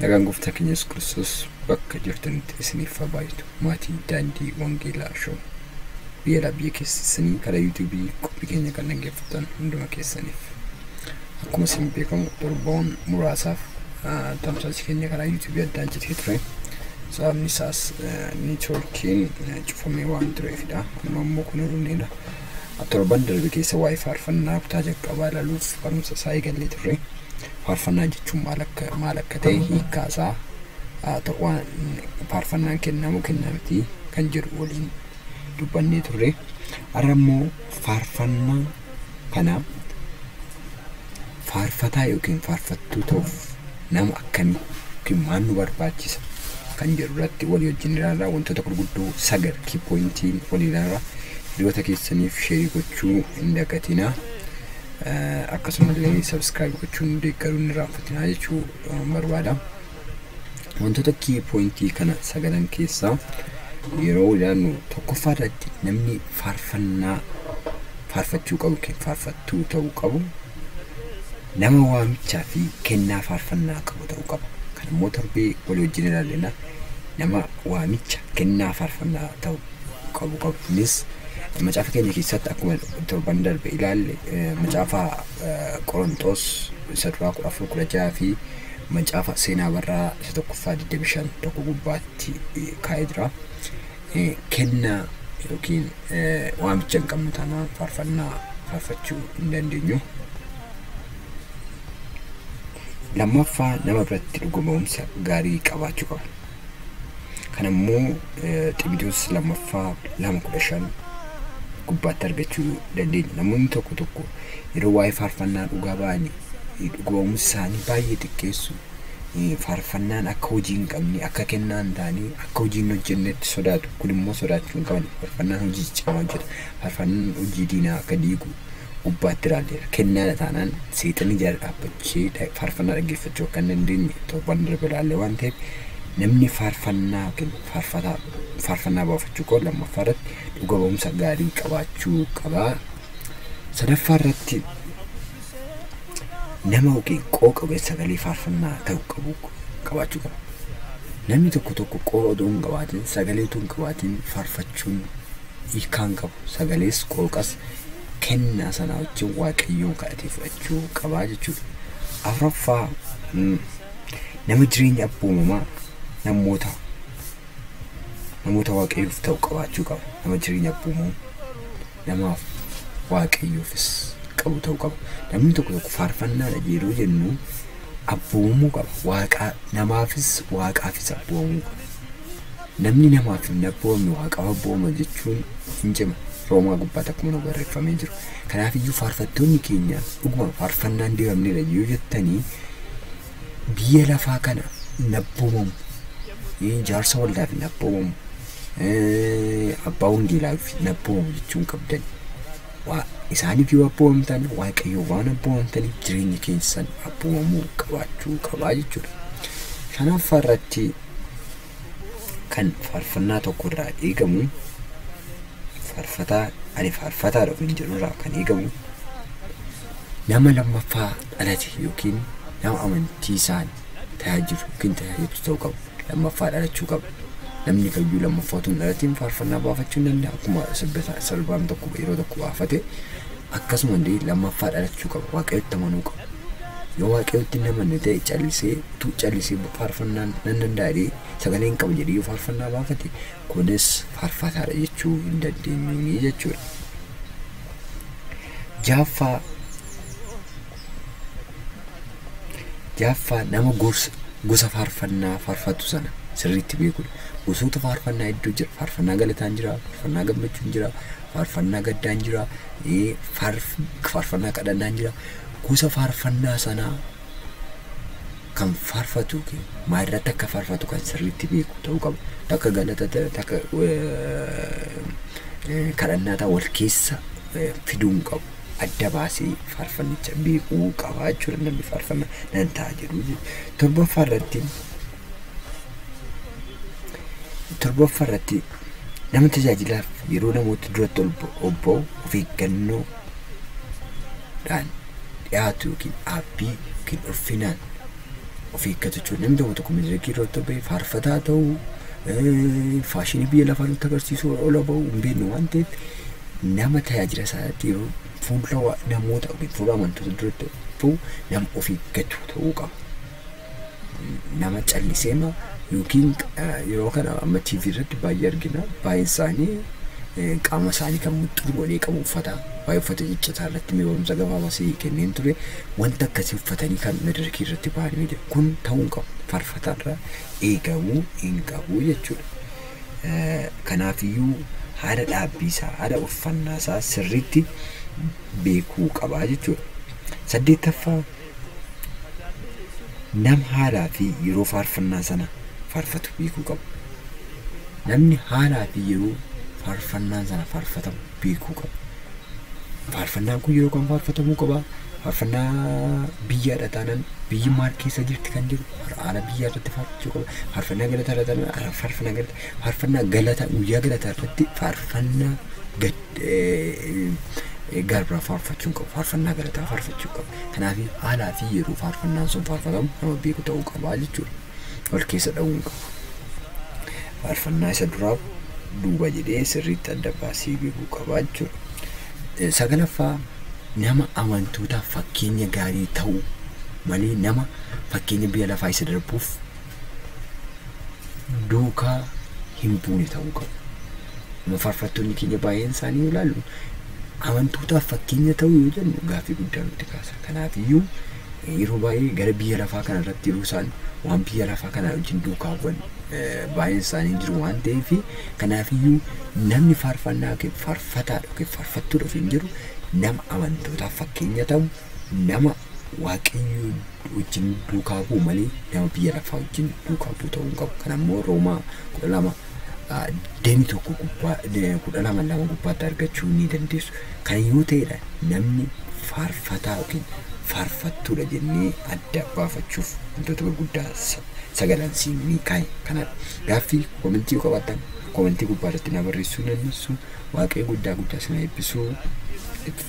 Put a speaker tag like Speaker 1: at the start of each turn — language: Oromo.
Speaker 1: Nagaan gooftaa keenya Yesuus Kiristoos bakka jirtanitti isiniif haa baay'atu. Maatii daandii Wangeelaa Shoo biyya biyya keessanii karaa yuutuubii qophii keenya kan dhaggeeffatan hunduma keessaniif. Akkuma isin beekamu torban muraasaaf tamsaasii keenya karaa yuutuubii addaan citee ture. Sababni isaas niitoorkiin cufamee waan tureefidha. Amma immoo kun hir'uneedha. Torban darbe keessa waa'ee faarfannaa kutaa jalqabaa ilaaluuf barumsa isaa eegallee turre. Faarfannaa jechuun maal akka maal akka ta'e hiikkaa isaa waan faarfannaan kennamu kennamti kan jedhu waliin dubbannee turre. Har'a immoo faarfannaa kana faarfataa yookiin faarfattuu ta'uuf nama akkamii yookiin maal nu barbaachisa kan jedhu irratti walii wajjin ilaallaa wantoota gurguddoo sagal kiipoointiin walii ilaallaa hiriyoota keessaniif sheerii gochuu hin dagatinaa. Akkasumallee sabskiraayib gochuun deeggaruu hin irraanfatinaa jechuu barbaada. Wantoota kii poointii kana sagalan keessaa yeroo ilaallu tokkoffaa irratti namni faarfannaa faarfachuu qabu faarfattuu ta'uu qabu nama waamichaa fi kennaa faarfannaa qabu ta'uu qaba. Kan immoo torbee walii wajjin ilaallina nama waamicha kennaa faarfannaa ta'uu qabu qabu. Innis jaha fi macaafa seenaa barraa isa tokkoffaa digdami shan tokko gubbaatti kaa'ee jira. Kennaa yookiin waamicha hin qabnu taanaan faarfannaa faarfachuu hin dandeenyu. Lammaffaa nama biratti dhuguma'umsa gaarii qabaachuu qaba. Kana immoo Ximotewos lammaffaa lama kudha shan gubbaatti argachuu dandeenya. Namoonni tokko tokko yeroo waa'ee faarfannaa dhugaa ba'anii dhuguma'umsa isaanii baay'ee xiqqeessu. Faarfannaan akka hojii hin qabne akka kennaa hin taane akka hojii hin hojjennetti sodaatu. Kun immoo sodaachuu hin qaban. Faarfannaan hojii cimaa hojjeta. Faarfannaan hojii diinaa akka diigu gubbaatti ilaalleera. Kennaadha taanaan seexanni jala dhaabbachee faarfannaa dhaggeeffachuu akka hin dandeenye torban darbe ilaalle waan ta'eef namni faarfannaa faarfannaa baafachuu qabu lammaffaa irratti dhuga ba'umsa gaarii qabaachuu qabaa. Sadaffaa irratti nama yookiin qooqa sagalee faarfannaa ta'u qabu qabaachuu qaba. Namni tokko tokko qooqa otoo hin qabaatin sagalee otoo hin qabaatin faarfachuun hiikaan qabu. Sagalees qooqas kennaa sanaa wajjin waaqayyoon kadhatee fudhachuu qabaa jechuudha. Afuraffaa nama jireenya abboomamaa abboomamu namaaf waaqayyoofis qabu ta'uu qaba. Namni tokko tokko faarfannaadha yeroo jennu abboomamuu qaba. Waaqaa namaafis waaqaafis abboomamuu qaba. Namni namaaf hin abboomamne waaqaaf abboomama jechuun hin cima. Roomaa gubbaatti akkuma nu barreeffamee jiru. Kanaafiyyuu faarfattoonni keenya dhuguma faarfannaan dibamneedha yoo jettanii biyya lafaa kana hin abboomamu. Jaarsa waldaaf hin abboomamu abbaa wangeelaaf hin abboomamu jechuun qabdan isaaniif yoo abboomamtan waaqayyo waan abboomamtaniif jireenya keessan abboomamuu qabaachuu qabaa jechuudha. Shanaffaa irratti kan faarfannaa tokko irraa eegamu faarfataa ani faarfataadha ofiin jedhu irraa kan eegamu nama lammaffaa dhalate yookiin nama amantii isaan tajaajilu yookiin tajaajilu ta'uu qabu. Lammaffaa dhalachuu qaba. Namni kayyuu lammaffaa otoo hin dhalatiin faarfannaa baafachuu hin danda'a. Akkuma salbaan tokko yeroo tokko baafate akkasuma illee lammaffaa dhalachuu qaba. Waaqayyotti amanuu qaba. Yoo waaqayyotti hin amanne ta'e callisee utuu callisee faarfannaa nan danda'a sagalee hin qabu jedhee yoo faarfannaa baafate kunis faarfataadha jechuu hin dandeenyu jechuudha. Jaaffaa jaaffaa nama gorsa gosa faarfannaa faarfatu sana sirriitti beekudha. Gosoota faarfannaa hedduu jira. Faarfannaa galataan jira, faarfannaa gammachuun jira, faarfannaa gaddaan jira, faarfannaa kadhannaan jira. Gosa faarfannaa sanaa kan faarfatu maalirratti akka faarfatu kan sirriitti beeku ta'uu qaba. Takka galata takka kadhannaa wal keessa fiduu hin qabu. Adda baasee faarfannicha beekuu qabaa jechuudha namni faarfannaa nan ta'a jedhu. Torbaffaa irratti torbaffaa irratti nama tajaajilaaf yeroo namoota duratti obba'u of eeggannoodhaan dhiyaatu yookiin dhaabbii yookiin ulfinaan of eeggatu jechuudha. Namni tokko tokko madirakii irratti bahee faarfataa ta'uu faashinii biyya lafaa nutti agarsiisuu ola bahu hin beeknu waan ta'eef nama tajaajila isaatti yeroo fuula namoota fuula amantoota duratti bahu nama of eeggatu ta'uu qaba. Nama calliseema yookiin yeroo kana amma TV irratti baay'ee argina baay'een isaanii qaama isaanii kan muxxuu godhee qabu uffata baay'ee uffata ciccitaa irratti mee barumsa gabaabaa kenneen ture wanta akkasii uffatanii kan madirakii irratti bahanii jiru kun ta'uu qabu faarfataarra eegamuu hin qabu jechuudha. Kanaafiyyuu haala dhaabbii isaa haala uffannaa isaa sirriitti beekuu qabaa jechuudha. Saddeettaffaa nama haalaa fi yeroo faarfannaa sana faarfatu beekuu qabu. Namni haalaa fi yeroo faarfannaan sana faarfatamu beekuu qaba. Faarfannaan kun yeroo kam faarfatamuu qaba? Faarfannaa biyyaadha taanaan biyyi maal keessa jirti kan jiru haala biyyaa irratti faarfachuu qaba. Faarfannaa galataa irra taanaan faarfannaa galataa faarfannaa galataa guyyaa galataa irratti faarfannaa faarfatamu nama beeku ta'uu qaba jechuudha. Wal keessa dha'uu qaba. Faarfannaa isa duraa duuba jedhee sirriitti adda baasee beekuu qabaa jechuudha. Sagalaffaa nama amantootaaf fakkeenya gaarii ta'uu malee nama fakkeenya biyya lafaa isa darbuuf duukaa hin buune ta'uu qabu. Nama faarfattoonni keenya baay'een isaanii yoo ilaallu amantootaaf fakkeenya ta'uu yoo jennu gaaffii guddaa nutti kaasa. Kanaafiyyuu yeroo baay'ee gara biyya lafaa kana irratti yeroo isaan waan biyya lafaa kana wajjin duukaa bu'an baay'een isaanii jiru waan ta'eef kanaafiyyuu namni faarfannaa yookiin faarfataadha yookiin faarfattuudha ofiin jiru nama amantootaaf fakkeenya ta'u nama waaqayyoo wajjin duukaa bu'u malee nama biyya lafaa wajjin duukaa bu'u ta'uu hin qabu. Kan ammoo Roomaa kudha lama damee tokko gubbaa kudha lama lama gubbaatti argachuu ni dandeessu. Kan yoo ta'edha namni faarfataa yookiin faarfattuudha jennee adda baafachuuf wantoota gurguddaa sagalan siinii kaa'e kanadha. Gaaffii koomentii yoo qabaattan koomentii gubbaa irratti na barreessuu dandeessu. Waaqayyo guddaa guddaa sana eebbisuu itti